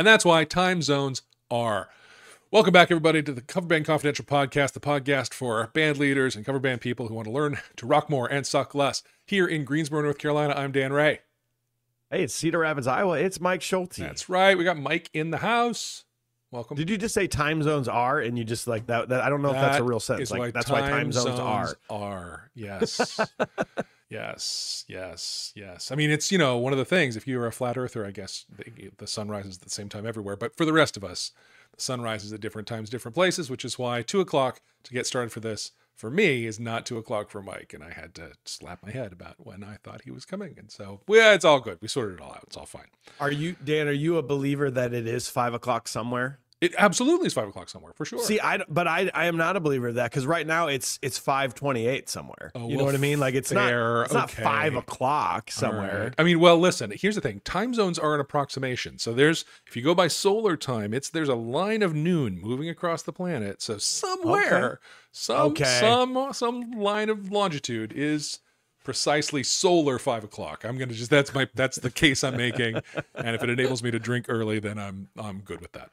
And that's why time zones are. Welcome back, everybody, to the Cover Band Confidential podcast, the podcast for band leaders and cover band people who want to learn to rock more and suck less. Here in Greensboro, North Carolina, I'm Dan Ray. Hey, it's Cedar Rapids, Iowa. It's Mike Schulte. That's right. We got Mike in the house. Welcome. Did you just say time zones are and you just like that? that I don't know if that's a real sentence. Like why that's why time zones, are. Are yes, yes, yes, yes. I mean, it's you know one of the things. If you're a flat earther, I guess the, the sun rises at the same time everywhere. But for the rest of us, the sun rises at different times, different places, which is why two o'clock to get started for this for me is not two o'clock for Mike, and I had to slap my head about when I thought he was coming, and so yeah, it's all good. We sorted it all out. It's all fine. Are you Dan? Are you a believer that it is five o'clock somewhere? It absolutely is five o'clock somewhere for sure. See, I but I I am not a believer of that because right now it's it's five twenty eight somewhere. Oh, you know well, what I mean? Like it's fair, not it's not okay. five o'clock somewhere. right. I mean, well, listen. Here's the thing: time zones are an approximation. So there's, if you go by solar time, it's there's a line of noon moving across the planet. So somewhere, some Okay. some some line of longitude is precisely solar five o'clock. I'm gonna just that's my that's the case I'm making, and if it enables me to drink early, then I'm I'm good with that.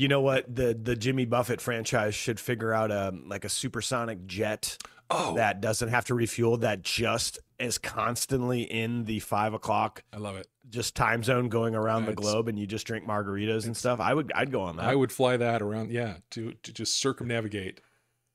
You know what? The the Jimmy Buffett franchise should figure out a like a supersonic jet Oh, that doesn't have to refuel that just is constantly in the five o'clock I love it. just time zone going around the globe and you just drink margaritas and stuff. I would I'd go on that. I would fly that around, yeah, to to just circumnavigate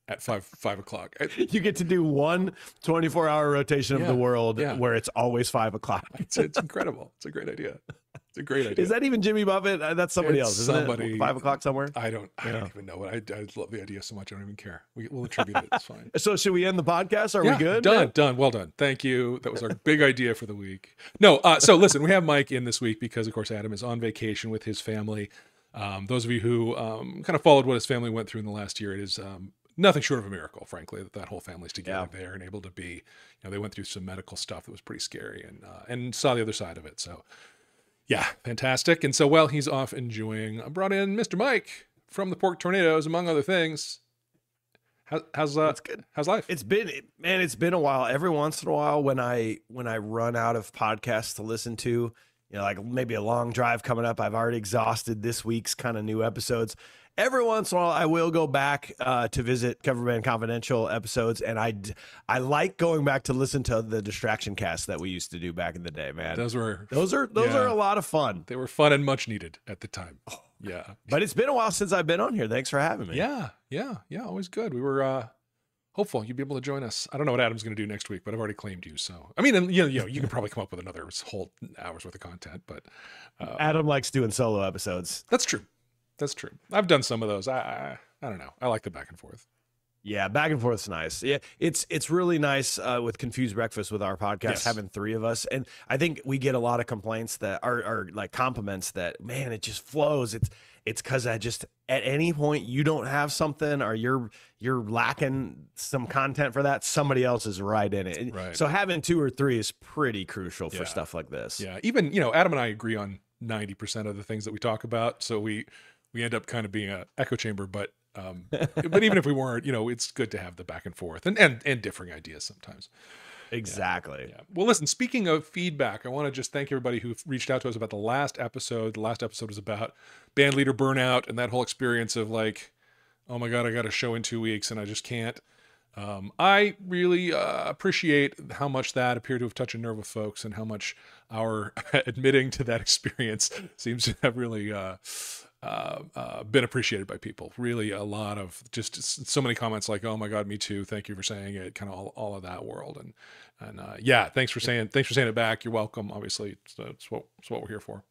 at five five o'clock. You get to do one 24 hour rotation of the world yeah. where it's always five o'clock. It's, it's incredible. It's a great idea. It's a great idea. Is that even Jimmy Buffett? Uh, That's somebody It's else, isn't somebody- it? Five o'clock somewhere. I don't. I Yeah. don't even know. I, I love the idea so much. I don't even care. We, we'll attribute it. It's fine. So should we end the podcast? Are yeah, we good? Done. man? Done. Well done. Thank you. That was our big idea for the week. No. Uh, so listen, we have Mike in this week because, of course, Adam is on vacation with his family. Um, those of you who um, kind of followed what his family went through in the last year, it is um, nothing short of a miracle, frankly, that that whole family's together there and able to be. You know, they went through some medical stuff that was pretty scary and uh, and saw the other side of it. So. Yeah, fantastic. And so while he's off enjoying, I brought in Mr. Mike from the Pork Tornadoes, among other things. How, how's uh, That's good. How's life? It's been man, it's been a while. Every once in a while when I when I run out of podcasts to listen to, you know, like maybe a long drive coming up, I've already exhausted this week's kind of new episodes. Every once in a while, I will go back uh, to visit Cover Band Confidential episodes, and I I like going back to listen to the distraction cast that we used to do back in the day, man. Those were Those are those Yeah. are a lot of fun. they were fun and much needed at the time. Yeah, But it's been a while since I've been on here. Thanks for having me. yeah, yeah, yeah. Always good. We were uh, hopeful you'd be able to join us. I don't know what Adam's going to do next week, but I've already claimed you. So I mean, and, you know, you know, you can probably come up with another whole hours worth of content, but uh, Adam likes doing solo episodes. that's true. That's true. I've done some of those. I, I I don't know. I like the back and forth. Yeah, back and forth's nice. Yeah, it's it's really nice uh, with Confused Breakfast with our podcast Yes. having three of us, and I think we get a lot of complaints that are, are like compliments that man, it just flows. It's it's because I just at any point you don't have something or you're you're lacking some content for that, somebody else is right in it. Right. So having two or three is pretty crucial for Yeah. stuff like this. Yeah, even you know, Adam and I agree on ninety percent of the things that we talk about, so we we end up kind of being a echo chamber. But um, but even if we weren't, you know, it's good to have the back and forth and and and differing ideas sometimes. Exactly. Yeah. Well, listen. Speaking of feedback, I want to just thank everybody who reached out to us about the last episode. The last episode was about band leader burnout and that whole experience of like, oh my god, I got a show in two weeks and I just can't. Um, I really uh, appreciate how much that appeared to have touched a nerve with folks, and how much our admitting to that experience seems to have really uh, uh, uh, been appreciated by people. Really, a lot of just so many comments like, "Oh my God, me too. Thank you for saying it." Kind of all, all of that world, and and uh, yeah, thanks for saying thanks for saying it back. You're welcome. Obviously, it's, it's what it's what we're here for.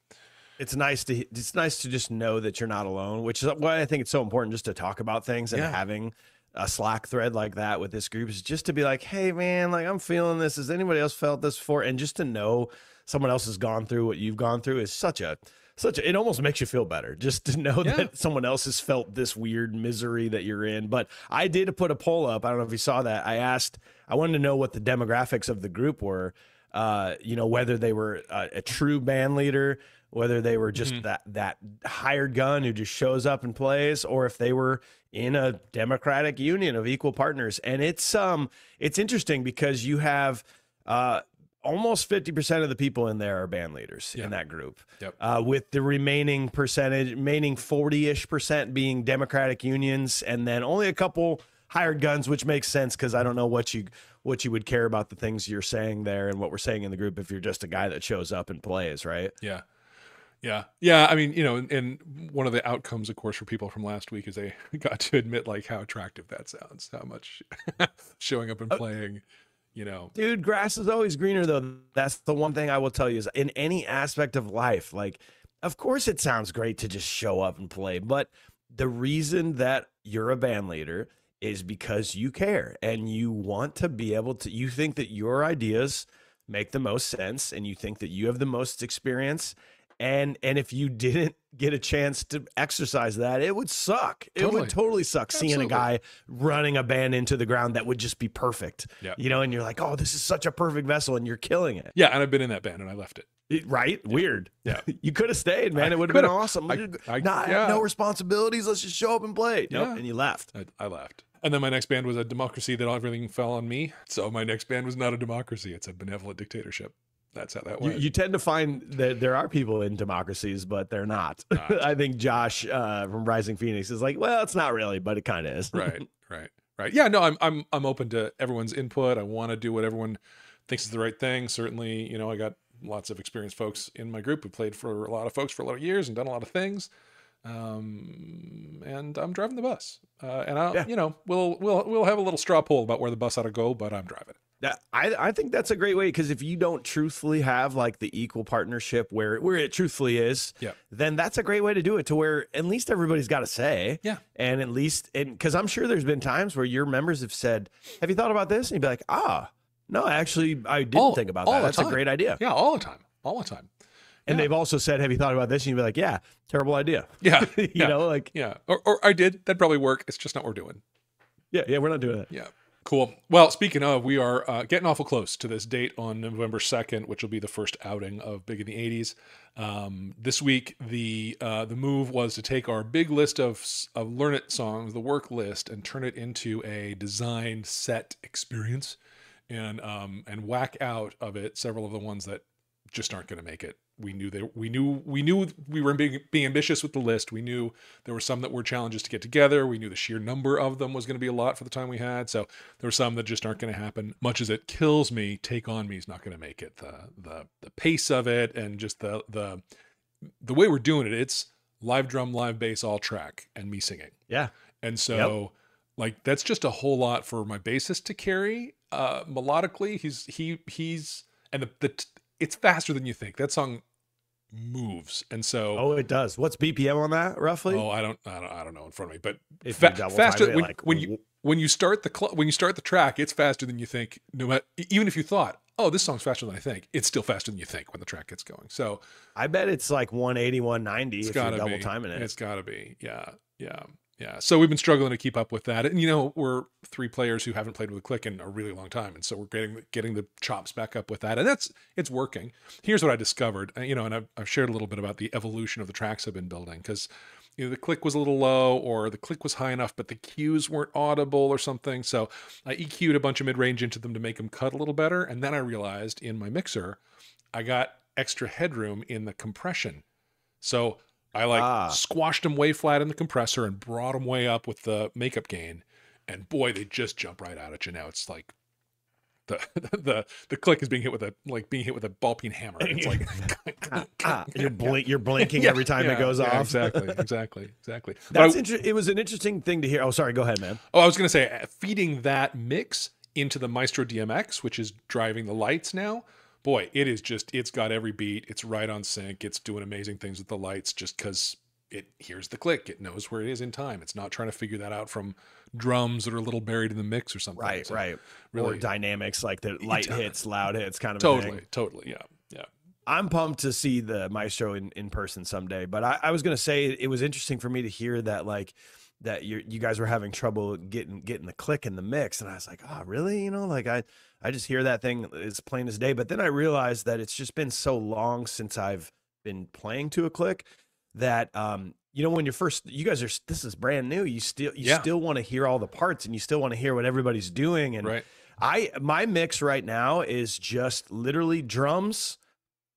it's nice to it's nice to just know that you're not alone which is why i think it's so important just to talk about things and Yeah. having a slack thread like that with this group is just to be like hey man like i'm feeling this has anybody else felt this before and just to know someone else has gone through what you've gone through is such a such a, it almost makes you feel better just to know Yeah. that someone else has felt this weird misery that you're in but i did put a poll up i don't know if you saw that i asked i wanted to know what the demographics of the group were uh, you know, whether they were uh, a true band leader, whether they were just that that hired gun who just shows up and plays, or if they were in a democratic union of equal partners. And it's um it's interesting because you have uh almost 50% of the people in there are band leaders Yeah. in that group. Yep. Uh, with the remaining percentage, remaining 40 ish percent being Democratic unions, and then only a couple hired guns, which makes sense because I don't know what you what you would care about the things you're saying there and what we're saying in the group if you're just a guy that shows up and plays, right? Yeah. Yeah. Yeah. I mean, you know, and, and one of the outcomes, of course, for people from last week is they got to admit like how attractive that sounds, how much showing up and playing, you know. Dude, grass is always greener though. That's the one thing I will tell you is in any aspect of life, like of course it sounds great to just show up and play, but the reason that you're a band leader is because you care and you want to be able to you think that your ideas make the most sense and you think that you have the most experience and and if you didn't get a chance to exercise that it would suck it Totally. would totally suck seeing a guy running a band into the ground that would just be perfect Yeah. you know and you're like oh this is such a perfect vessel and you're killing it Yeah. And I've been in that band and I left it. It- right weird Yeah. you could have stayed man I it would have been awesome I- I- Nah, yeah. no responsibilities let's just show up and play nope, Yeah. and you left I, I left. And then my next band was a democracy that everything fell on me. So my next band was not a democracy. It's a benevolent dictatorship. That's how that you, you tend to find that there are people in democracies, but they're not. Not. I think Josh uh, from Rising Phoenix is like, well, it's not really, but it kind of is. right. Right. Right. Yeah. No, I'm I'm I'm open to everyone's input. I want to do what everyone thinks is the right thing. Certainly, you know, I got lots of experienced folks in my group who played for a lot of folks for a lot of years and done a lot of things. Um, and I'm driving the bus. Uh, and I, Yeah. you know, we'll we'll we'll have a little straw poll about where the bus ought to go, but I'm driving. That- I, I think that's a great way because if you don't truthfully have like the equal partnership where where it truthfully is, Yeah. then that's a great way to do it to where at least everybody's got to say. Yeah. And at least, and because I'm sure there's been times where your members have said, Have you thought about this? And you'd be like, Ah, no, actually, I didn't All- think about that. That's a great idea. Yeah, all the time, all the time. And Yeah. they've also said, Have you thought about this? And you'd be like, Yeah, terrible idea. Yeah, you yeah, know, like, yeah. Or, or I did. That'd probably work. It's just not what we're doing. yeah, yeah, we're not doing that. Yeah. Cool. Well, speaking of, we are uh, getting awful close to this date on November 2nd, which will be the first outing of Big in the 80s. Um, this week, the uh, the move was to take our big list of, of Learn It songs, the work list, and turn it into a designed set experience and um, and whack out of it several of the ones that just aren't going to make it. We knew that we knew we knew we were being, being ambitious with the list. We knew there were some that were challenges to get together. We knew the sheer number of them was going to be a lot for the time we had. So there were some that just aren't going to happen. Much as it kills me, Take on Me is not going to make it. The the the pace of it and just the the the way we're doing it, it's live drum, live bass, all track, and me singing. Yeah. And so like that's just a whole lot for my bassist to carry. Uh melodically, he's he he's and the, the it's faster than you think. That song moves. And so Oh, it does. What's BPM on that roughly? oh, I don't I don't I don't know in front of me, but If fa- faster it, when, like, when you when you start the cl- when you start the track, it's faster than you think. No matter even if you thought, "Oh, this song's faster than I think." It's still faster than you think when the track gets going. So, I bet it's like 180, 190 It's if you're double be. timing it. It's got to be. Yeah, yeah, yeah. So we've been struggling to keep up with that, and you know, we're three players who haven't played with Click in a really long time, and so we're getting getting the chops back up with that, and that's it's working. Here's what I discovered, uh, you know, and I've, I've shared a little bit about the evolution of the tracks I've been building because. You know, the click was a little low, or the click was high enough, but the cues weren't audible, or something. So I EQ'd a bunch of mid range into them to make them cut a little better. And then I realized in my mixer, I got extra headroom in the compression. So I like Ah. squashed them way flat in the compressor and brought them way up with the makeup gain. And boy, they just jump right out at you now. It's like the the the click is being hit with a like being hit with a ball peen hammer. It's like Ah, you're blink, you're blinking Yeah, every time yeah, it goes yeah, off. Exactly, exactly, exactly. But I- That's inter- it was an interesting thing to hear. Oh, sorry. Go ahead, man. Oh, I was going to say, uh, feeding that mix into the Maestro DMX, which is driving the lights now. Boy, it is just, it's got every beat. It's right on sync. It's doing amazing things with the lights just because it hears the click. It knows where it is in time. It's not trying to figure that out from drums that are a little buried in the mix or something. Right, So, right. Or Really, dynamics like the light hits, loud hits, kind of totally, totally. Yeah, yeah. I'm pumped to see the maestro in, in person someday. But I, I was gonna say it was interesting for me to hear that like that you you guys were having trouble getting getting the click in the mix, and I was like, oh really? You know, like I I just hear that thing as plain as day. But then I realized that it's just been so long since I've been playing to a click that um you know when you're first you guys are this is brand new you still you Yeah. still want to hear all the parts and you still want to hear what everybody's doing and Right. I my mix right now is just literally drums,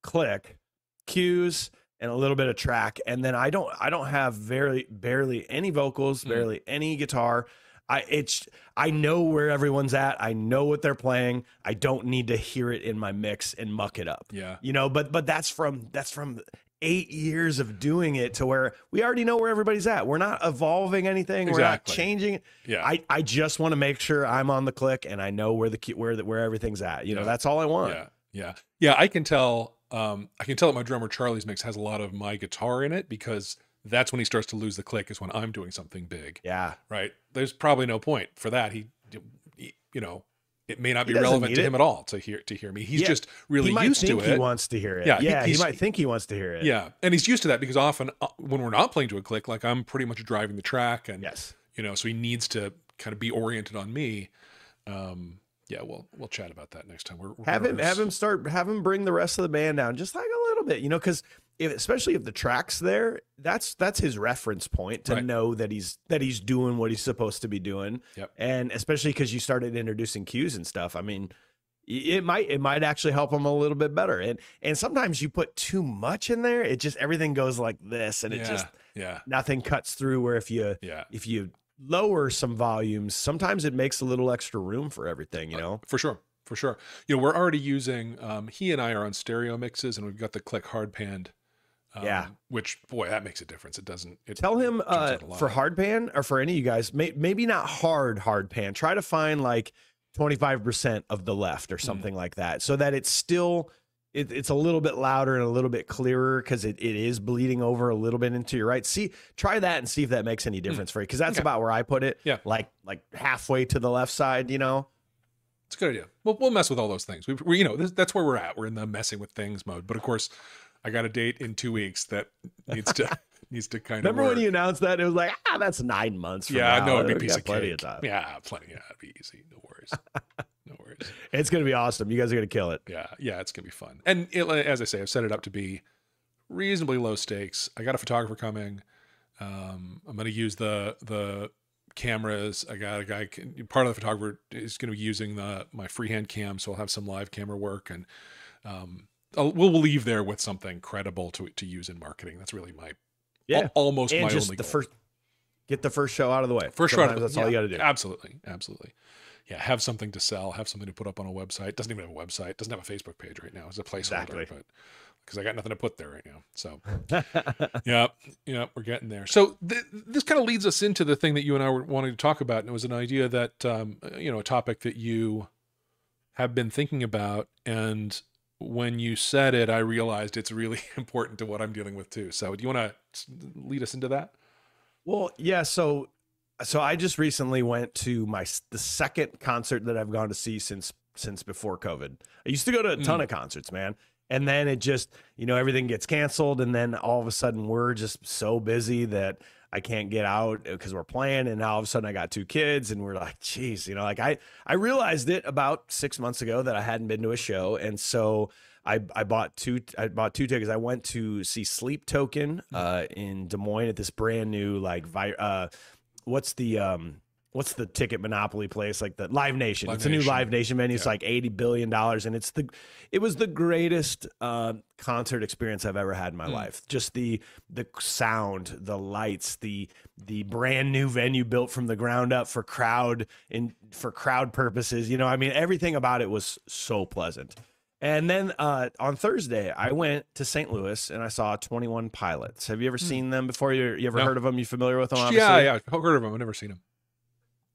click, cues, and a little bit of track, and then I don't I don't have very barely any vocals, Mm. barely any guitar. I it's I know where everyone's at. I know what they're playing. I don't need to hear it in my mix and muck it up. Yeah. You know, but but that's from that's from eight years of doing it to where we already know where everybody's at. We're not evolving anything. We're not Exactly. changing. Yeah. I, I just want to make sure I'm on the click and I know where the where the, where everything's at. You know, Yeah. that's all I want. Yeah, yeah, yeah. I can tell. Um, I can tell that my drummer Charlie's mix has a lot of my guitar in it because that's when he starts to lose the click. Is when I'm doing something big, Yeah. right? There's probably no point for that. He, he you know, it may not be relevant to it. him at all to hear to hear me. He's Yeah. just really he used to he wants to hear it. Yeah, Yeah, he- he, might think he wants to hear it. Yeah, and he's used to that because often uh, when we're not playing to a click, like I'm pretty much driving the track, and Yes. you know, so he needs to kind of be oriented on me. Um, yeah, we'll we'll chat about that next time. We're, we're Have him have him start have him bring the rest of the band down just like a little bit, you know, because if, especially if the track's there, that's that's his reference point to Right. know that he's that he's doing what he's supposed to be doing. Yep. And especially because you started introducing cues and stuff. I mean, it might it might actually help him a little bit better. And and sometimes you put too much in there, it just everything goes like this, and it yeah, just yeah, nothing cuts through. Where if you yeah. if you lower some volumes, sometimes it makes a little extra room for everything. You know. For sure, for sure. You know, we're already using. Um, he and I are on stereo mixes, and we've got the click hard panned. Um, Yeah. Which boy, that makes a difference. It doesn't. It Tell him uh, out a lot. for hard pan or for any of you guys, may, maybe not hard hard pan. Try to find like 25% of the left Mm. or something like that so that it's still it, it's a little bit louder and a little bit clearer because it, it is bleeding over a little bit into your right. See, try that and see if that makes any difference for you. Because that's Mm. Okay. about where I put it. Yeah. Like like halfway to the left side, you know? It's a good idea. We'll, we'll mess with all those things. We, we you know, this, that's where we're at. We're in the messing with things mode. But of course, I got a date in two weeks that needs to needs to kind Remember of. Remember when you announced that? It was like, ah, that's nine months. From Yeah, now. no, it'd be a piece of plenty cake. of time. Yeah, plenty. Yeah, it'd be easy. No worries. no worries. It's gonna be awesome. You guys are gonna kill it. Yeah, yeah, it's gonna be fun. And it, as I say, I've set it up to be reasonably low stakes. I got a photographer coming. Um, I'm gonna use the the cameras. I got a guy. Part of the photographer is gonna be using the my freehand cam, so I'll have some live camera work, and um, I'll, we'll leave there with something credible to to use in marketing. That's really my Yeah. al- almost and my just only the goal. first get the first show out of the way. First. Sometimes that's all you got to do. Absolutely, absolutely. Yeah, have something to sell. Have something to put up on a website. Doesn't even have a website. Doesn't have a Facebook page right now. It's a placeholder, Exactly. but because I got nothing to put there right now. So yeah, yeah, we're getting there. So th- this kind of leads us into the thing that you and I were wanting to talk about, and it was an idea that um, you know a topic that you have been thinking about, and when you said it, I realized it's really important to what I'm dealing with too. So do you want to lead us into that? Well, yeah. So, so I just recently went to my the second concert that I've gone to see since since before COVID. I used to go to a hmm. ton of concerts, man, and then it just you know everything gets canceled, and then all of a sudden we're just so busy that I can't get out because we're playing, and now all of a sudden I got two kids, and we're like, geez, you know, like I I realized it about six months ago that I hadn't been to a show, and so. I, I bought two I bought two tickets. I went to see Sleep Token uh, in Des Moines at this brand new like vi- uh, what's the um what's the ticket monopoly place like the Live Nation. Live it's a new Live Nation venue. It's like eighty billion dollars, and it's the it was the greatest uh, concert experience I've ever had in my Mm. life. Just the the sound, the lights, the the brand new venue built from the ground up for crowd and for crowd purposes. You know, I mean, everything about it was so pleasant. And then uh, on Thursday, I went to St. Louis and I saw 21 Pilots. Have you ever seen them before? You, you ever Hmm. No. heard of them? You familiar with them? Obviously? Yeah, yeah, I've heard of them. I've never seen them.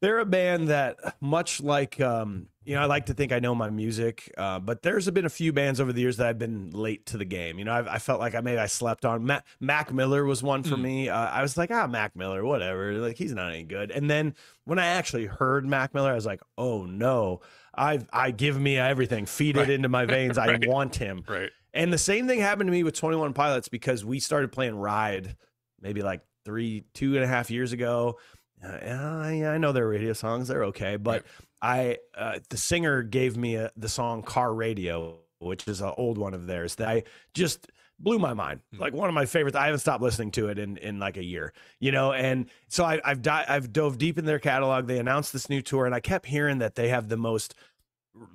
They're a band that, much like, um, you know, I like to think I know my music, uh, but there's been a few bands over the years that I've been late to the game. You know, I've, I felt like I maybe I slept on. Mac, Mac Miller was one for Mm. me. Uh, I was like, ah, Mac Miller, whatever. Like he's not any good. And then when I actually heard Mac Miller, I was like, oh no, I I give me everything, feed Right. it into my veins. Right. I want him. Right. And the same thing happened to me with 21 Pilots because we started playing Ride maybe like three, two and a half years ago. Uh, I, I know their radio songs, they're okay. But I, uh, the singer gave me a, the song Car Radio, which is an old one of theirs that I just blew my mind. Hmm. Like one of my favorites. I haven't stopped listening to it in, in like a year, you know? And so I, I've, di- I've dove deep in their catalog. They announced this new tour and I kept hearing that they have the most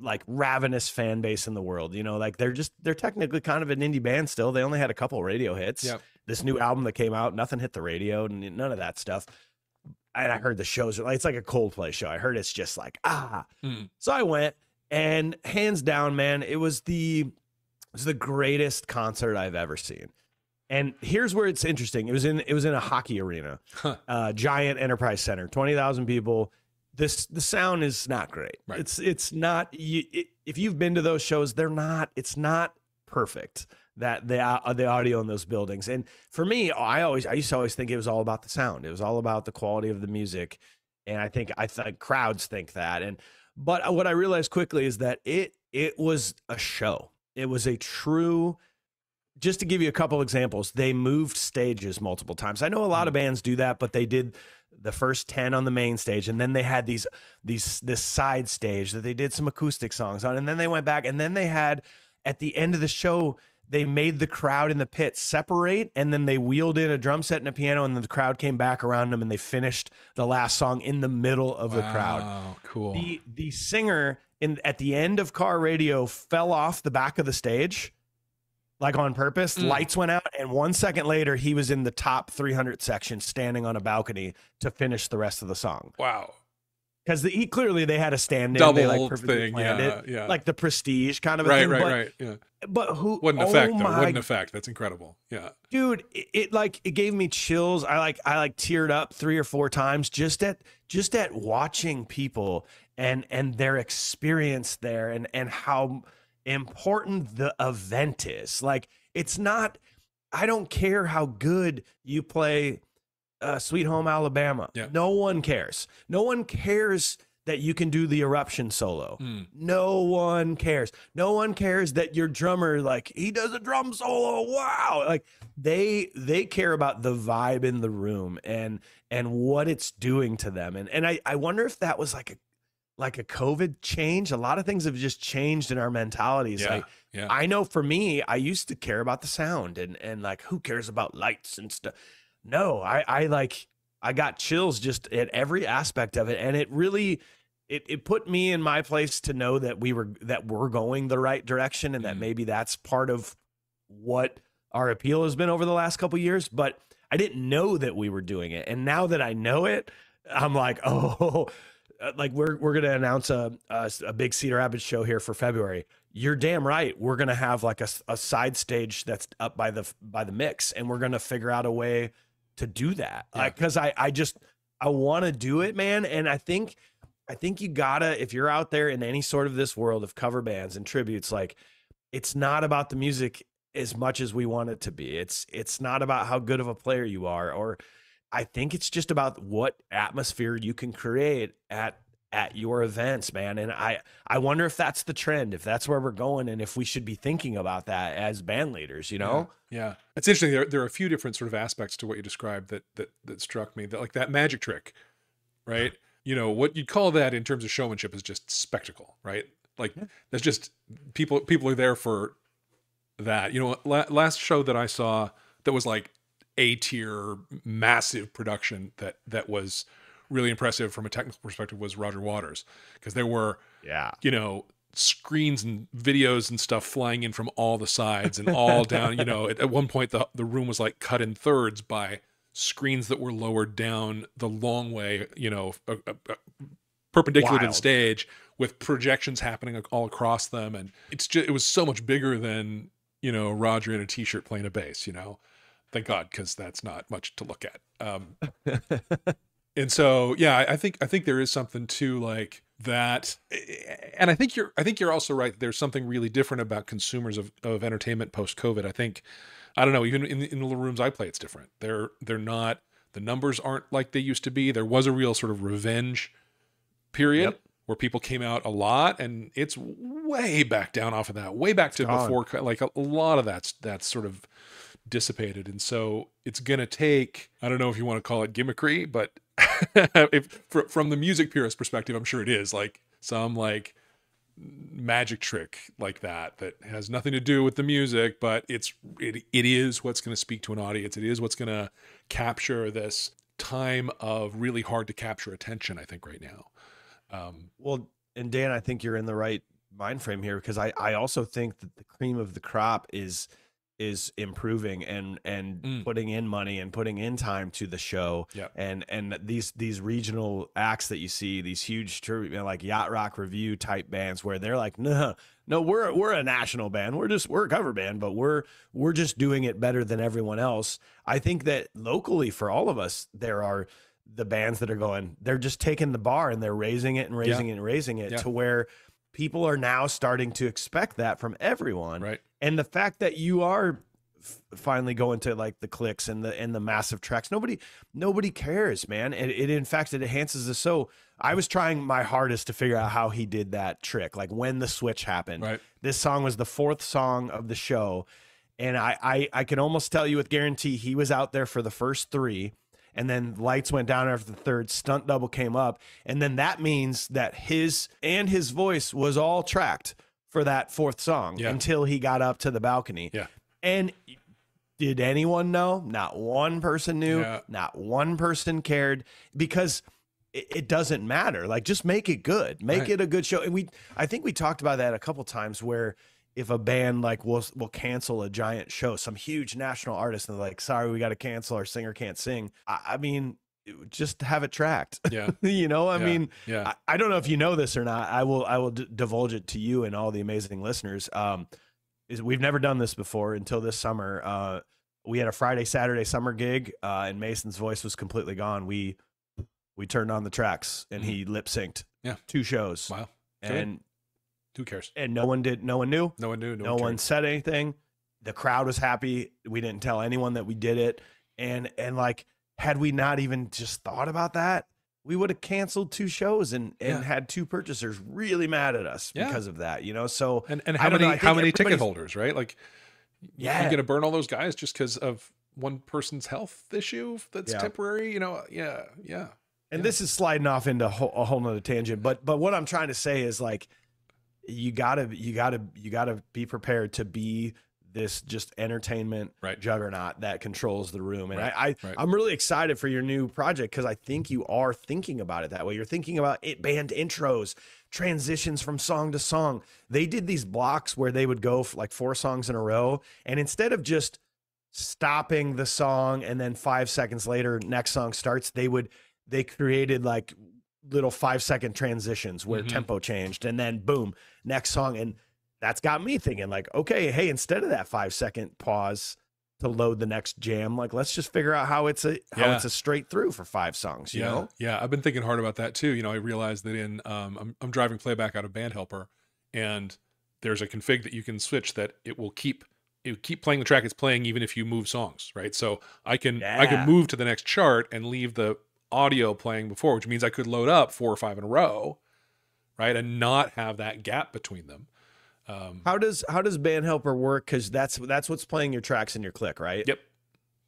like ravenous fan base in the world. You know, like they're just they're technically kind of an indie band still. They only had a couple radio hits. Yep. This new album that came out, nothing hit the radio, and none of that stuff. And I heard the shows are like it's like a Coldplay show. I heard it's just like ah. Mm. So I went, and hands down, man, it was the it was the greatest concert I've ever seen. And here's where it's interesting. It was in it was in a hockey arena, Huh. uh, giant enterprise center, twenty thousand people. This the sound is not great. Right. It's it's not. You, it, if you've been to those shows, they're not. It's not perfect that the uh, the audio in those buildings. And for me, I always I used to always think it was all about the sound. It was all about the quality of the music. And I think I think crowds think that. And but what I realized quickly is that it it was a show. It was a true just to give you a couple examples, they moved stages multiple times. I know a lot of bands do that, but they did the first 10 on the main stage and then they had these these this side stage that they did some acoustic songs on and then they went back and then they had at the end of the show they made the crowd in the pit separate and then they wheeled in a drum set and a piano and then the crowd came back around them and they finished the last song in the middle of the crowd Oh, cool. the the singer in at the end of car radio fell off the back of the stage like on purpose Mm. lights went out and one second later he was in the top 300 section standing on a balcony to finish the rest of the song wow. Because the, he clearly they had a stand in Double they like perfectly thing. Yeah, it yeah. like the prestige kind of a right, thing right, but, right. Yeah. but who Wouldn't oh affect though. my Wouldn't affect. That's incredible. Yeah. dude it, it like it gave me chills i like i like teared up three or four times just at just at watching people and and their experience there and and how important the event is like it's not i don't care how good you play uh, sweet home alabama Yeah. no one cares no one cares that you can do the eruption solo Mm. no one cares. No one cares that your drummer like he does a drum solo. Wow. Like they they care about the vibe in the room and and what it's doing to them. And and I I wonder if that was like a like a COVID change. A lot of things have just changed in our mentalities. Yeah. Like yeah. I know for me, I used to care about the sound and and like who cares about lights and stuff. No, I I like I got chills just at every aspect of it, and it really it it put me in my place to know that we were that we're going the right direction, and that Mhm. maybe that's part of what our appeal has been over the last couple years. But I didn't know that we were doing it, and now that I know it, I'm like, oh, uh, like we're we're gonna announce a a, a big Cedar Rapids show here for February. You're damn right. We're gonna have like a, a side stage that's up by the by the mix, and we're gonna figure out a way to do that. Yeah. Like, cause I I just I want to do it, man. And I think I think you gotta if you're out there in any sort of this world of cover bands and tributes, like it's not about the music as much as we want it to be. It's it's not about how good of a player you are, or I think it's just about what atmosphere you can create at at your events, man. And I I wonder if that's the trend, if that's where we're going, and if we should be thinking about that as band leaders. You know, Yeah. yeah. It's interesting. There, there are a few different sort of aspects to what you described that that that struck me. That like that magic trick, right? You know, what you'd call that in terms of showmanship is just spectacle, right? Like Yeah. that's just people people are there for that. You know, la- last show that I saw that was like a tier massive production that that was really impressive from a technical perspective was Roger Waters because there were yeah, you know screens and videos and stuff flying in from all the sides and all down you know at, at one point the the room was like cut in thirds by screens that were lowered down the long way you know a, a- a- perpendicular to the stage with projections happening all across them. And it's just it was so much bigger than you know Roger in a t-shirt playing a bass you know? Thank god because that's not much to look at. Um and so yeah I, think i think there is something to like that. And i think you're i think you're also right there's something really different about consumers of, of entertainment post covid i think i don't know even in, in the rooms i play it's different. They're they're not the numbers aren't like they used to be. There was a real sort of revenge period Yep. where people came out a lot and it's way back down off of that way back to gone. before like a, a lot of that's that's sort of dissipated. And so it's going to take i don't know if you want to call it gimmickry but if fr- from the music purist perspective i'm sure it is like some like magic trick like that that has nothing to do with the music but it's it, it is what's going to speak to an audience. It is what's going to capture this time of really hard to capture attention i think right now. Um Well, and Dan, I think you're in the right mind frame here because I I also think that the cream of the crop is is improving and and Mm. putting in money and putting in time to the show Yeah. and and these these regional acts that you see these huge tour- you know, like Yacht Rock Revue type bands where they're like no no we're we're a national band we're just we're a cover band but we're we're just doing it better than everyone else i think that locally for all of us there are the bands that are going they're just taking the bar and they're raising it and raising it and raising it Yeah. to where people are now starting to expect that from everyone Right. And the fact that you are f- finally going to like the clicks and the and the massive tracks nobody nobody cares man. It, it in fact it enhances the so i was trying my hardest to figure out how he did that trick like when the switch happened. Right. this song was the fourth song of the show and I, I i can almost tell you with guarantee he was out there for the first three and then lights went down after the third stunt double came up and then that means that his and his voice was all tracked for that fourth song Yeah. until he got up to the balcony Yeah. and did anyone know not one person knew Yeah. not one person cared because it, it doesn't matter like just make it good make Right. it a good show and we i think we talked about that a couple times where if a band like will will cancel a giant show some huge national artist and they're like sorry we got to cancel our singer can't sing i, I mean just have it tracked Yeah. you know i Yeah. mean Yeah. I, I don't know if you know this or not i will i will d- divulge it to you and all the amazing listeners um is we've never done this before until this summer uh we had a friday saturday summer gig uh and mason's voice was completely gone we we turned on the tracks and he lip synced Mm-hmm. Yeah. two shows Wow. And Who cares? and no one did no one knew No one knew. No, no one. one said anything the crowd was happy we didn't tell anyone that we did it and and like had we not even just thought about that we would have canceled two shows and and Yeah. had two purchasers really mad at us Yeah. because of that you know so And and how don't know, many how many ticket holders, right? Like, Yeah. you're gonna burn all those guys just because of one person's health issue that's Yeah. temporary. You know? Yeah. Yeah. and this is sliding off into a whole, a whole nother tangent but but what i'm trying to say is like you gotta you gotta you gotta be prepared to be this just entertainment Right. juggernaut that controls the room and Right, i, I right. i'm really excited for your new project because i think you are thinking about it that way you're thinking about it band intros transitions from song to song they did these blocks where they would go like four songs in a row and instead of just stopping the song and then five seconds later next song starts they would they created like little five second transitions where Mhm. tempo changed and then boom next song and that's got me thinking like okay hey instead of that five second pause to load the next jam like let's just figure out how it's a how Yeah. it's a straight through for five songs you yeah, know yeah. I've been thinking hard about that too. You know, I realized that in um, I'm I'm driving playback out of BandHelper, and there's a config that you can switch that it will keep it will keep playing the track it's playing even if you move songs, right? So I can I can move to the next chart and leave the audio playing before, which means I could load up four or five in a row, right, and not have that gap between them. Um, how does how does BandHelper work? Because that's that's what's playing your tracks in your click right? Yep.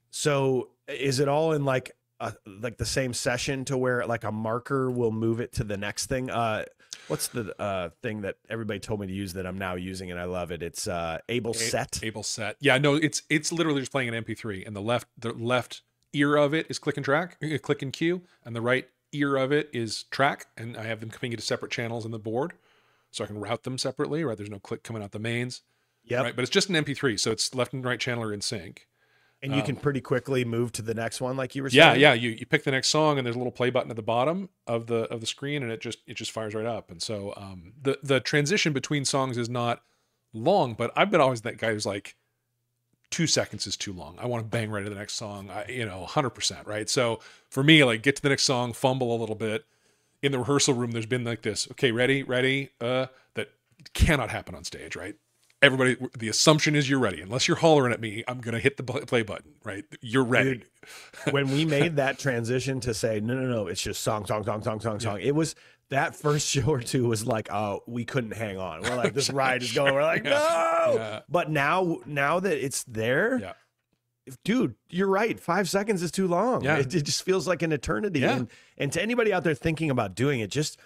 so is it all in like a, like the same session to where like a marker will move it to the next thing? Uh what's the uh thing that everybody told me to use that i'm now using and i love it? It's uh able A- set. AbleSet. Yeah, no, it's it's literally just playing an MP3, and the left the left ear of it is click and track, uh, click and cue, and the right ear of it is track, and I have them coming into separate channels in the board, so I can route them separately. Right, there's no click coming out the mains. Yeah. Right, but it's just an MP3, so it's left and right channel are in sync. and you um, can pretty quickly move to the next one like you were Yeah, saying yeah. You you pick the next song, and there's a little play button at the bottom of the of the screen, and it just it just fires right up. And so um, the the transition between songs is not long, but I've been always that guy who's like, two seconds is too long. I want to bang right to the next song. I, you know, hundred percent, right? So for me, like get to the next song, fumble a little bit. In the rehearsal room, there's been like this. Okay, ready, ready. Uh, that cannot happen on stage, right? Everybody, the assumption is you're ready. Unless you're hollering at me, I'm gonna hit the play button, right? You're ready. when we made that transition to say no no no it's just song song song song song song it was that first show or two was like oh we couldn't hang on we're like this ride is going we're like Yeah. no Yeah. but now now that it's there Yeah. Dude you're right five seconds is too long Yeah. it, it just feels like an eternity Yeah. and and to anybody out there thinking about doing it just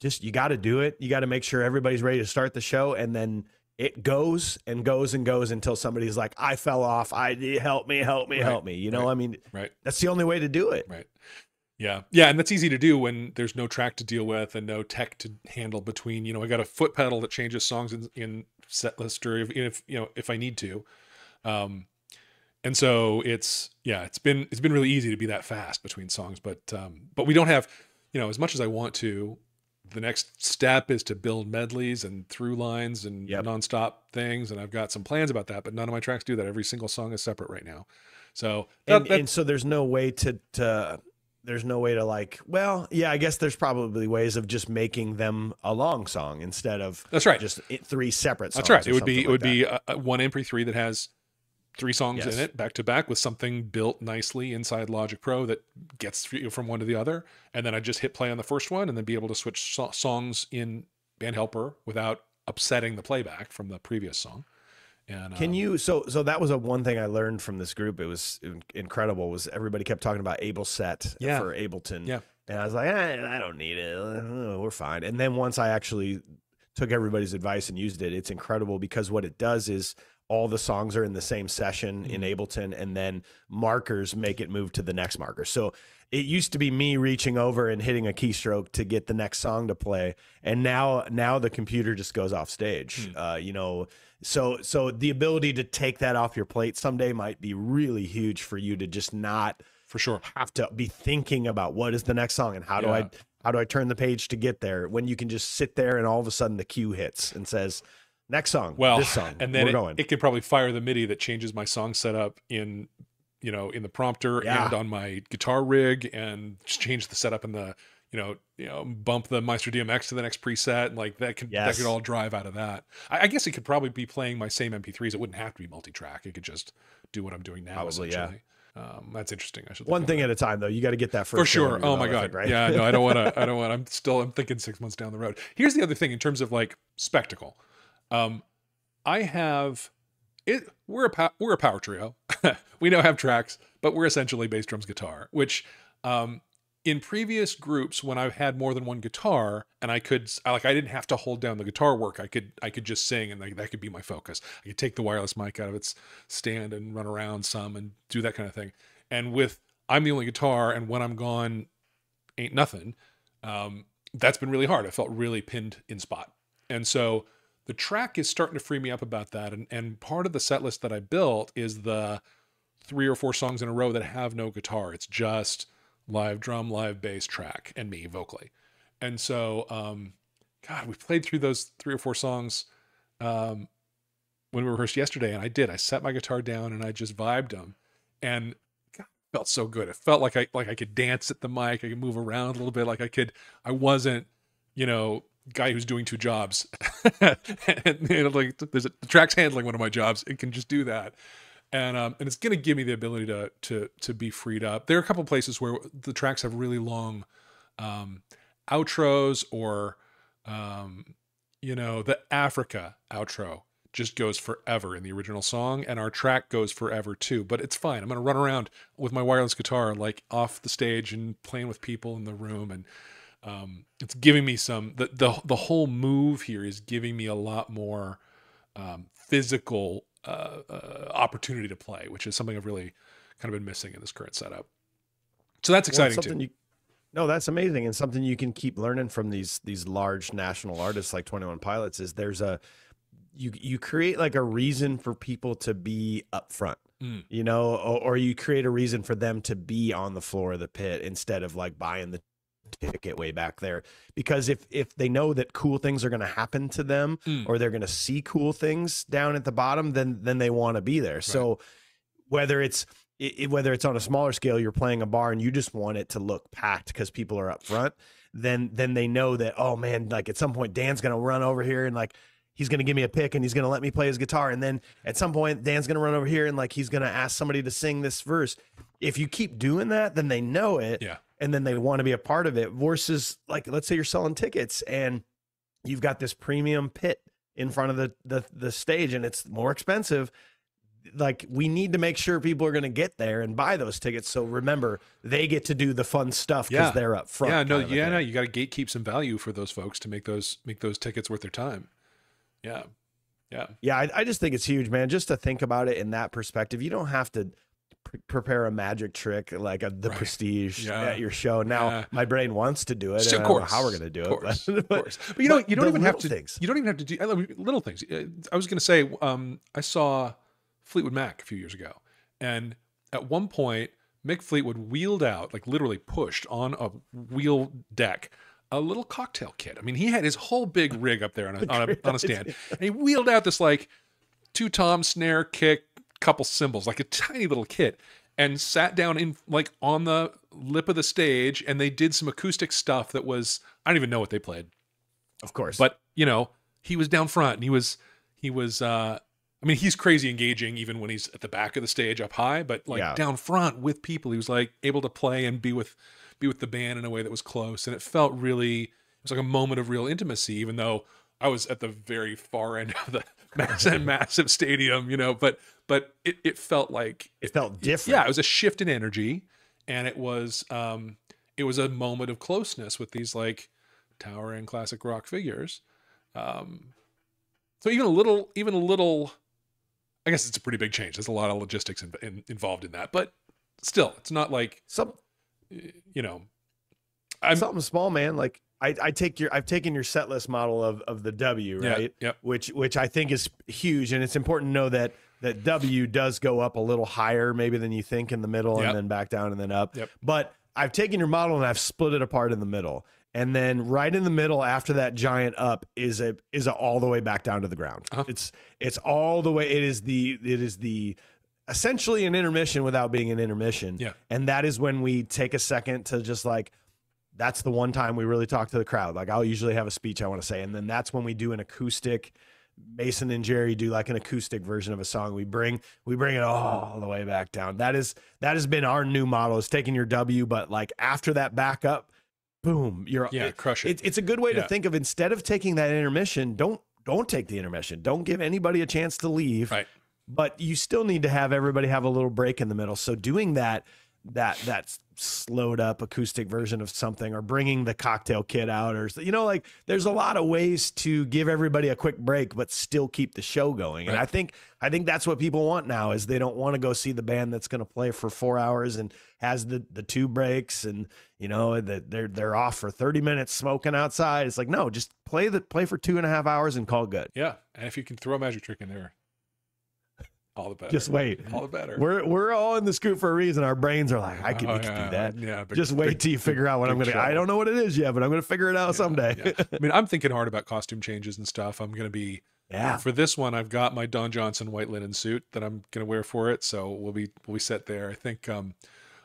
just you got to do it you got to make sure everybody's ready to start the show and then it goes and goes and goes until somebody's like i fell off i help me help me Right. help me you know Right. i mean Right. that's the only way to do it Right. Yeah. Yeah. And that's easy to do when there's no track to deal with and no tech to handle between, you know, I got a foot pedal that changes songs in, in set list or if, if, you know, if I need to. Um, and so it's, yeah, it's been, it's been really easy to be that fast between songs, but, um, but we don't have, you know, as much as I want to, the next step is to build medleys and through lines and Yep. nonstop things. And I've got some plans about that, but none of my tracks do that. Every single song is separate right now. So that, and, that- and so there's no way to to there's no way to like well yeah i guess there's probably ways of just making them a long song instead of that's right. just three separate songs That's right. It would be it would like be a, a one MP3 that has three songs Yes. in it back to back with something built nicely inside Logic Pro that gets you from one to the other, and then I just hit play on the first one and then be able to switch so- songs in BandHelper without upsetting the playback from the previous song. And Can um, you so so that was a one thing I learned from this group. It was incredible. Was everybody kept talking about AbleSet Yeah. for Ableton? Yeah. and I was like, eh, I don't need it. Uh, We're fine. And then once I actually took everybody's advice and used it, it's incredible because what it does is all the songs are in the same session in Mm-hmm. Ableton, and then markers make it move to the next marker. So it used to be me reaching over and hitting a keystroke to get the next song to play, and now now the computer just goes off stage. Hmm. Uh, you know, so so the ability to take that off your plate someday might be really huge for you to just not for sure. have to be thinking about what is the next song and how do I how do I turn the page to get there when you can just sit there and all of a sudden the cue hits and says next song Well, this song and then we're it, going it could probably fire the MIDI that changes my song setup in, you know, in the prompter Yeah. and on my guitar rig, and just change the setup in the, you know, you know, bump the Maestro DMX to the next preset, and like that could that could all drive out of that. I, I guess it could probably be playing my same MP3s. It wouldn't have to be multi-track. It could just do what I'm doing now. Probably, yeah. Um, that's interesting. I should one thing at a time though you got to get that that. first for sure. Oh my god, it, right yeah. No, I don't want to. I don't want. I'm still. I'm thinking six months down the road. Here's the other thing in terms of like spectacle. Um, I have it. We're a pow- we're a power trio. we now have tracks, but we're essentially bass drums guitar. Which, um, in previous groups, when I've had more than one guitar, and I could I- like I didn't have to hold down the guitar work. I could I could just sing, and like, that could be my focus. I could take the wireless mic out of its stand and run around some and do that kind of thing. And with I'm the only guitar, and when I'm gone, ain't nothing. Um, that's been really hard. I felt really pinned in spot, and so the track is starting to free me up about that. And and part of the set list that I built is the three or four songs in a row that have no guitar. It's just live drum, live bass track, and me vocally. And so, um, God, we played through those three or four songs um, when we rehearsed yesterday, and I did. I set my guitar down and I just vibed them, and God, felt so good. It felt like I like I could dance at the mic. I could move around a little bit. Like I could. I wasn't, you know, guy who's doing two jobs. and know, like there's a, the track's handling one of my jobs. It can just do that. And um, and it's gonna give me the ability to to to be freed up. There are a couple places where the tracks have really long um, outros or um, you know the Africa outro just goes forever in the original song and our track goes forever too but it's fine i'm going to run around with my wireless guitar like off the stage and playing with people in the room and um, it's giving me some the, the the whole move here is giving me a lot more um, physical uh, uh, opportunity to play which is something i've really kind of been missing in this current setup so that's exciting something too you no that's amazing and something you can keep learning from these these large national artists like 21 pilots is there's a you you create like a reason for people to be up front Mm. you know or, or you create a reason for them to be on the floor of the pit instead of like buying the ticket way back there. Because if if they know that cool things are going to happen to them Mm. or they're going to see cool things down at the bottom then then they want to be there. So whether it's i i- whether it's on a smaller scale you're playing a bar and you just want it to look packed because people are up front then then they know that oh man like at some point dan's going to run over here and like he's going to give me a pick and he's going to let me play his guitar. And then at some point dan's going to run over here and like he's going to ask somebody to sing this verse. If you keep doing that then they know it. Yeah and then they want to be a part of it versus like let's say you're selling tickets and you've got this premium pit in front of the the, the stage and it's more expensive like we need to make sure people are going to get there and buy those tickets so remember they get to do the fun stuff because Yeah. they're up front yeah no yeah no you got to gatekeep some value for those folks to make those make those tickets worth their time yeah yeah Yeah, I, I just think it's huge, man. Just to think about it in that perspective, you don't have to prepare a magic trick like a, the Right. prestige Yeah. at your show. Now Yeah. my brain wants to do it. So, and of I don't know course, how we're gonna do of it. but- of course. But you know, but you don't even have to. things. You don't even have to do little things. Uh, I was going to say, um, I saw Fleetwood Mac a few years ago, and at one point, Mick Fleetwood wheeled out, like literally pushed on a wheel deck, a little cocktail kit. I mean, he had his whole big rig up there on a, on a, on a stand, and he wheeled out this like two tom snare kick, couple cymbals, like a tiny little kit, and sat down in like on the lip of the stage, and they did some acoustic stuff that was I don't even know what they played, Of course. but you know he was down front and he was he was uh I mean he's crazy engaging even when he's at the back of the stage up high, but like Yeah. down front with people, he was like able to play and be with be with the band in a way that was close, and it felt really it was like a moment of real intimacy, even though I was at the very far end of the massive, massive stadium, you know, but but it, it felt like it felt different. yeah, it was a shift in energy, and it was um, it was a moment of closeness with these like towering classic rock figures. Um, so even a little, even a little, I guess it's a pretty big change. There's a lot of logistics in, in, involved in that, but still, it's not like Some you know. I'm something small, man. Like I, I take your I've taken your set list model of of the W, yeah, right? Yep. Which which I think is huge, and it's important to know that that W does go up a little higher maybe than you think in the middle, Yep. and then back down and then up. Yep. But I've taken your model and I've split it apart in the middle. And then right in the middle after that giant up is a is a all the way back down to the ground. Uh-huh. It's it's all the way it is the it is the essentially an intermission without being an intermission. Yeah. And that is when we take a second to just like that's the one time we really talk to the crowd. Like I'll usually have a speech I want to say, and then that's when we do an acoustic. Mason and Jerry do like an acoustic version of a song. We bring we bring it all the way back down. That is that has been our new model. Is taking your W, but like after that backup, boom, you're Yeah, it- crush it. it- it's a good way Yeah. to think of instead of taking that intermission, don't don't take the intermission. Don't give anybody a chance to leave Right. but you still need to have everybody have a little break in the middle. So doing that, that that slowed up acoustic version of something, or bringing the cocktail kit out, or you know, like there's a lot of ways to give everybody a quick break, but still keep the show going. And I think I think that's what people want now is they don't want to go see the band that's going to play for four hours and has the the two breaks and you know that they're they're off for 30 minutes smoking outside. It's like no, just play the play for two and a half hours and call good. Yeah, and if you can throw a magic trick in there, all the better. Just wait. all the better. We're we're all in the scoop for a reason. Our brains are like, I can, Oh, we can do that. Yeah, big- Just wait big- till you figure out what I'm gonna. I don't know what it is yet, but I'm gonna figure it out Yeah, someday. yeah. I mean, I'm thinking hard about costume changes and stuff. I'm going to be Yeah. for this one. I've got my Don Johnson white linen suit that I'm going to wear for it, so we'll be we'll be set there. I think um,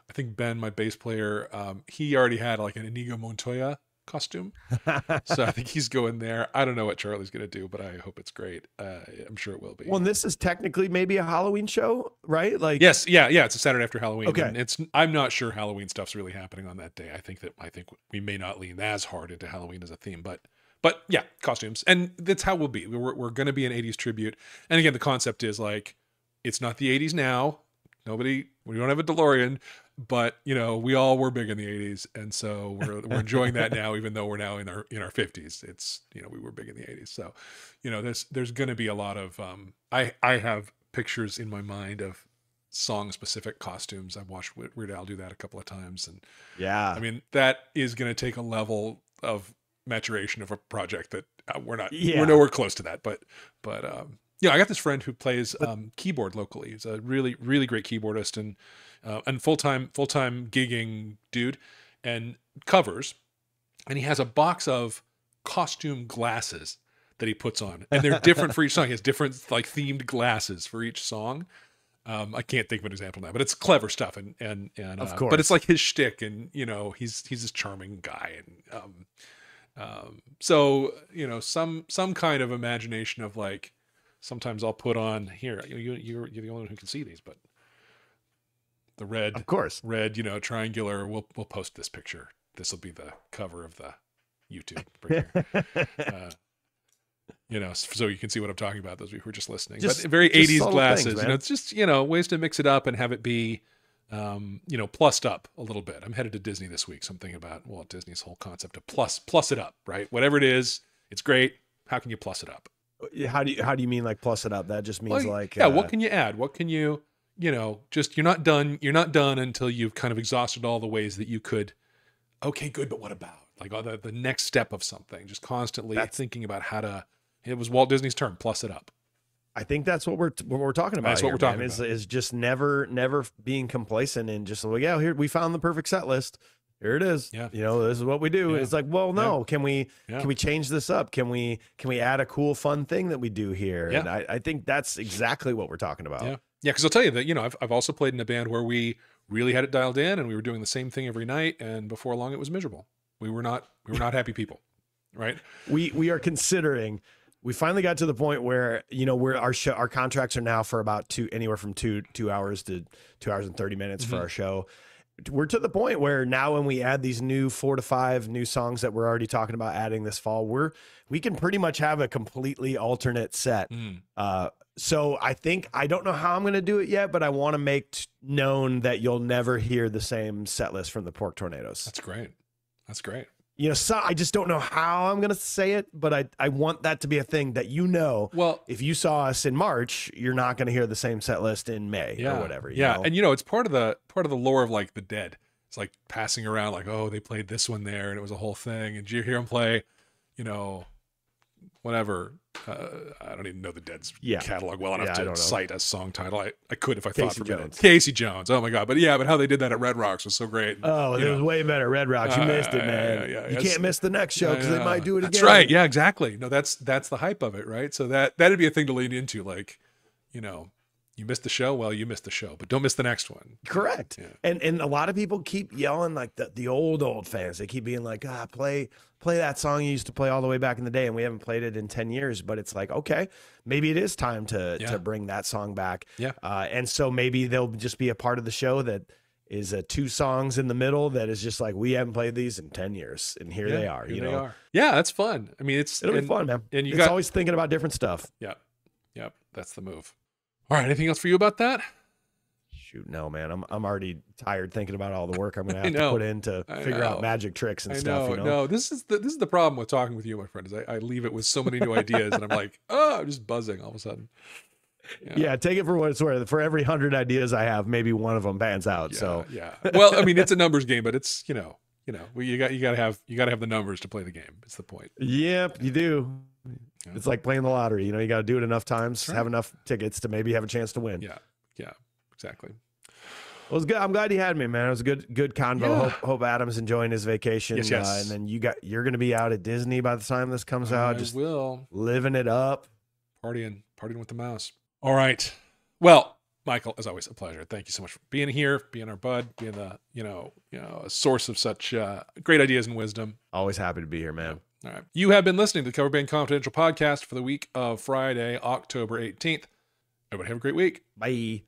I think Ben, my bass player, um, he already had like an Inigo Montoya costume, so I think he's going there. I don't know what Charlie's going to do, but I hope it's great. Uh, I'm sure it will be. well, and this is technically maybe a Halloween show, right? Like, Yes, yeah, yeah. It's a Saturday after Halloween. Okay. and it's. I'm not sure Halloween stuff's really happening on that day. I think that I think we may not lean as hard into Halloween as a theme, but but yeah, costumes, and that's how we'll be. We're we're going to be an '80s tribute, and again, the concept is like, it's not the '80s now. Nobody, we don't have a DeLorean, but you know, we all were big in the '80s, and so we're we're enjoying that now, even though we're now in our in our 50s. It's you know, we were big in the '80s, so you know, there's there's going to be a lot of. Um, I I have pictures in my mind of song specific costumes. I've watched Weird Weird Al do that a couple of times, and yeah. I mean that is going to take a level of maturation of a project that uh, we're not Yeah. we're nowhere close to that. But but um, yeah, I got this friend who plays um, keyboard locally. He's a really really great keyboardist and uh, and full time full time gigging dude and covers, and he has a box of costume glasses that he puts on, and they're different for each song. He has different like themed glasses for each song. Um, I can't think of an example now, but it's clever stuff, and and and Of uh, course. but it's like his shtick, and you know he's he's this charming guy, and um, um, so you know some some kind of imagination of like sometimes I'll put on here. You you you're, you're the only one who can see these, but the red of course. red, you know, triangular. We'll we'll post this picture. This will be the cover of the YouTube. uh, you know, so you can see what I'm talking about. Those of you who are just listening, Just- but very just 80s glasses. things, you know, it's just you know ways to mix it up and have it be, um, you know, plussed up a little bit. I'm headed to Disney this week, so I'm thinking about well, Disney's whole concept of plus plus it up, right? Whatever it is, it's great. How can you plus it up? how do you how do you mean like plus it up? That just means Well, like yeah, uh, what can you add? What can you you know, just you're not done. You're not done until you've kind of exhausted all the ways that you could. Okay, good, but what about like all the the next step of something? Just constantly That's- thinking about how to. It was Walt Disney's term, plus it up. I think that's what we're what we're talking about. That's what we're talking man, about. is just never never being complacent and just like yeah, here we found the perfect set list. Here it is. Yeah. You know, this is what we do. Yeah. It's like, well, no, can we Yeah. can we change this up? Can we can we add a cool fun thing that we do here? Yeah. And I, I think that's exactly what we're talking about. Yeah, yeah. Because I'll tell you that you know I've I've also played in a band where we really had it dialed in and we were doing the same thing every night, and before long it was miserable. We were not we were not happy people, right? we we are considering we finally got to the point where you know where our show our contracts are now for about two anywhere from two two hours to two hours and 30 minutes for Mhm. our show we're to the point where now when we add these new four to five new songs that we're already talking about adding this fall we're we can pretty much have a completely alternate set Mm. uh so I think I don't know how I'm going to do it yet, but I want to make t- known that you'll never hear the same set list from the Pork Tornadoes That's great. That's great. you know, so I just don't know how I'm going to say it, but I, I want that to be a thing that you know. Well, If you saw us in March, you're not going to hear the same set list in May yeah, or whatever. you yeah, know? and you know it's part of the part of the lore of like the dead. It's like passing around like, oh, they played this one there, and it was a whole thing. And you hear them play? You know, whatever. Uh, I don't even know the Dead's Yeah. catalog well enough Yeah, to cite a song title. I, I could if I thought Casey for a minute. Casey Jones. Oh my god! But yeah, but how they did that at Red Rocks was so great. oh, it was way better. Red Rocks, you Uh, missed it, man. yeah, yeah, you it's- can't miss the next show because they might do it again. That's right. Yeah, exactly. No, that's that's the hype of it, right? So that that'd be a thing to lean into. Like, you know, you missed the show. Well, you missed the show, but don't miss the next one. Correct. Yeah. And and a lot of people keep yelling like the, the old old fans. They keep being like, ah, play play that song you used to play all the way back in the day, and we haven't played it in ten years. But it's like, okay, maybe it is time to Yeah. to bring that song back. Yeah. Uh, and so maybe they'll just be a part of the show that is uh, two songs in the middle that is just like we haven't played these in ten years, and here they are. here you they know, are. Yeah, that's fun. I mean, it's it'll and, be fun, man. and you it's got- always thinking about different stuff. Yeah, yep. That's the move. All right. Anything else for you about that? Shoot, no, man. I'm I'm already tired thinking about all the work I'm gonna have to put in to I figure out magic tricks and I stuff. know. you know, No, this is the this is the problem with talking with you, my friend. Is I, I leave it with so many new ideas, and I'm like, oh, I'm just buzzing all of a sudden. Yeah, take it for what it's worth. For every hundred ideas I have, maybe one of them pans out. So yeah. Well, I mean, it's a numbers game, but it's you know, you know, you got you got to have you got to have the numbers to play the game. It's the point. yep, you do. Yeah. It's like playing the lottery. You know, you got to do it enough times, right. have enough tickets to maybe have a chance to win. Yeah. Yeah. Exactly. Well, it was good. I'm glad you had me, man. It was a good, good convo. Yeah. Hope, hope Adam's enjoying his vacation. Yes, yes. Uh, and then you got, you're going to be out at Disney by the time this comes out, just will living it up. partying partying with the mouse. All right. Well, Michael, as always, a pleasure. Thank you so much for being here, being our bud, being the you know you know a source of such uh, great ideas and wisdom. Always happy to be here, man. All right. You have been listening to the Cover Band Confidential podcast for the week of Friday, October 18th. Everybody have a great week. Bye.